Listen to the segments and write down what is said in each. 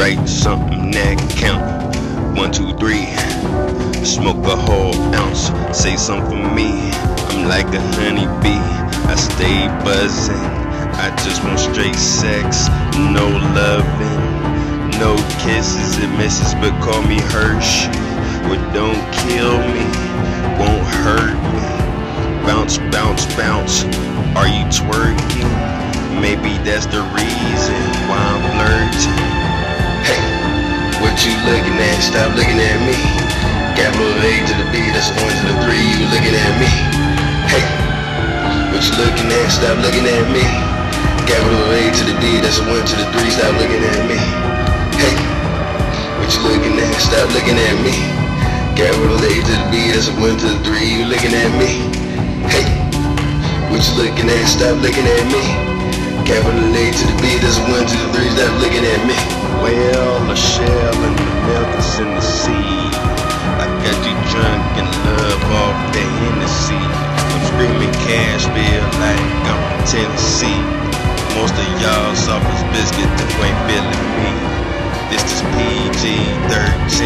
write something that count. One, two, three. Smoke a whole ounce. Say something for me. I'm like a honeybee. I stay buzzing. I just want straight sex, no loving, no kisses and misses, but call me Hershey. Well, don't kill me, won't hurt me. Bounce, bounce, bounce. Are you twerking? Maybe that's the reason why I'm you looking at? Stop looking at me. Capital A to the B, that's one to the three. You looking at me? Hey, what you looking at? Stop looking at me. Capital A to the D, that's a one to the three. Stop looking at me. Hey, what you looking at? Stop looking at me. Capital A to the B, that's a one to the three. You looking at me? Hey, what you looking at? Stop looking at me. Capital A to the B, that's a one to the three. Stop looking at me. Well, a the in the sea. I got you drunk in love all day in the Hennessy. I'm screaming cash bill like I'm from Tennessee. Most of y'all soft as biscuit that ain't feeling me. This is PG-13.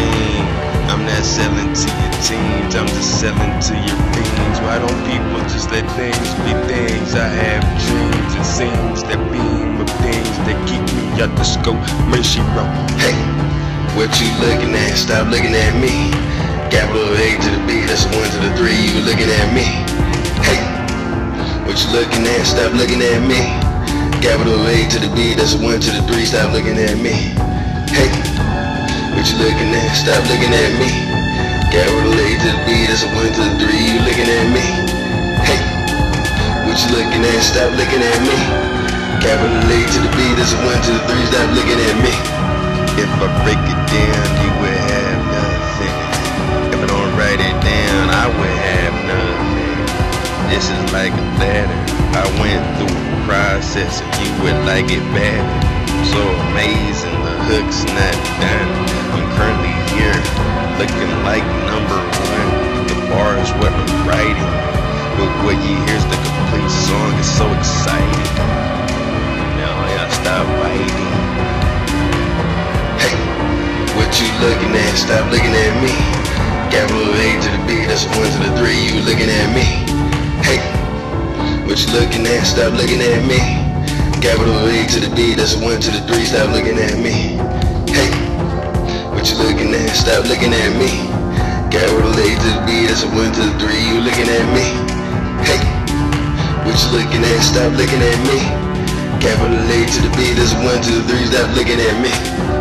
I'm not selling to your teens, I'm just selling to your fiends. Why don't people just let things be things? I have dreams, it seems that beam of things that keep me out the scope. Mercy road. Hey, what you looking at? Stop looking at me. Capital A to the B, that's one to the three. You looking at me? Hey, what you looking at? Stop looking at me. Capital A to the B, that's one to the three. Stop looking at me. Hey, what you looking at? Stop looking at me. Capital A to the B, that's one to the three. You looking at me? Hey, what you looking at? Stop looking at me. Capital A to the B, that's one to the three. Stop looking at me. If I break it down, you would have nothing. If I don't write it down, I would have nothing. This is like a ladder. I went through a process and you would like it better. So amazing, the hook's not done. I'm currently here, looking like number one. The bar is what I'm writing. But what you hear's the complete song. It's so exciting. You looking at? Stop looking at me. Capital A to the B, that's one to the three. You looking at me? Hey, what you looking at? Stop looking at me. Capital A to the B, that's one to the three. Stop looking at me. Hey, what you looking at? Stop looking at me. Capital A to the B, that's one to the three. You looking at me? Hey, what you looking at? Stop looking at me. Capital A to the B, that's one to the three. Stop looking at me.